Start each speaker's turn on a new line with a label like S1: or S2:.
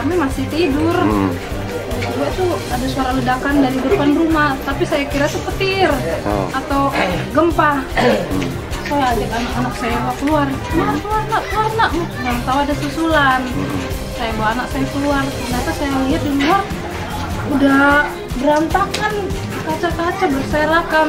S1: kami masih tidur.
S2: Hmm.
S1: gue tuh ada suara ledakan dari depan rumah tapi saya kira tuh petir
S2: Oh.
S1: atau gempa. Saya ajak anak-anak saya bawa keluar. Keluar keluar nak keluar nak. Yang tahu ada susulan. Saya bawa anak saya keluar. Ternyata saya lihat di luar udah berantakan. Kaca-kaca berserakan